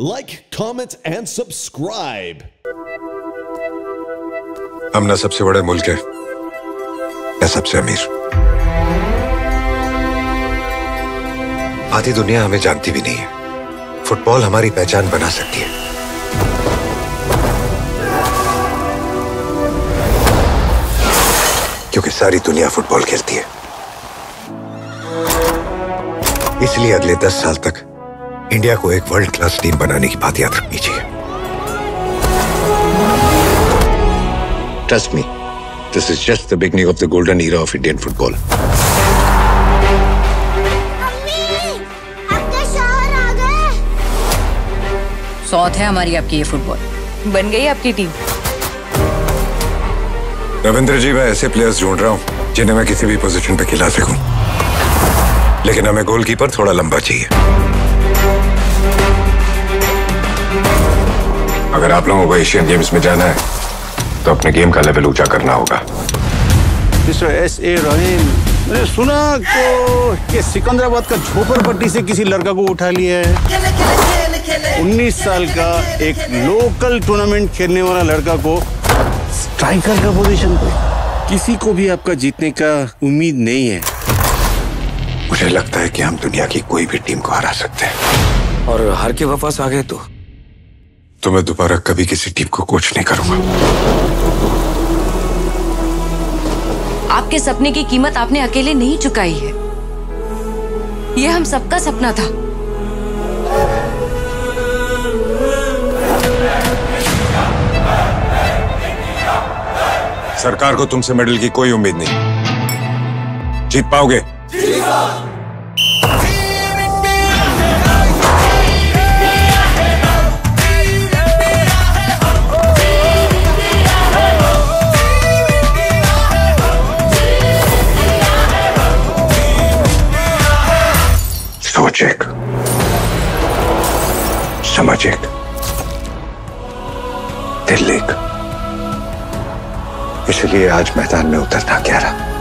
Like, comment, and subscribe. हम ना सबसे बड़े मुल्क है न सबसे अमीर। आधी दुनिया हमें जानती भी नहीं है। फुटबॉल हमारी पहचान बना सकती है। क्योंकि सारी दुनिया फुटबॉल खेलती है। इसलिए अगले दस साल तक इंडिया को एक वर्ल्ड क्लास टीम बनाने की बात याद रखनी चाहिए। Trust me, this is just the beginning of the golden era of Indian football. आपके शोहर आ गए। सौत है हमारी आपकी ये फुटबॉल बन गई आपकी टीम रविंद्र जी मैं ऐसे प्लेयर्स ढूंढ रहा हूँ जिन्हें मैं किसी भी पोजीशन पे खिला सकूँ। लेकिन हमें गोलकीपर थोड़ा लंबा चाहिए। अगर आप लोगों को एशियन गेम्स में जाना है तो अपने गेम का लेवल ऊँचा करना होगा। मिस्टर एस ए रहीम मैंने सुना तो कि सिकंदराबाद का झोपड़पट्टी से किसी लड़का को उठा लिया है। उन्नीस साल का एक लोकल टूर्नामेंट खेलने वाला लड़का को स्ट्राइकर का पोजीशन पे। किसी को भी आपका जीतने का उम्मीद नहीं है। मुझे लगता है कि हम दुनिया की कोई भी टीम को हरा सकते हैं। और हार के वापस आ गए तो? तो मैं दोबारा कभी किसी टीम को कोच नहीं करूँगा। आपके सपने की कीमत आपने अकेले नहीं चुकाई है। यह हम सबका सपना था। सरकार को तुमसे मेडल की कोई उम्मीद नहीं। जीत पाओगे? सामाजिक समझ एक दिल इसलिए आज मैदान में उतरना क्या रहा?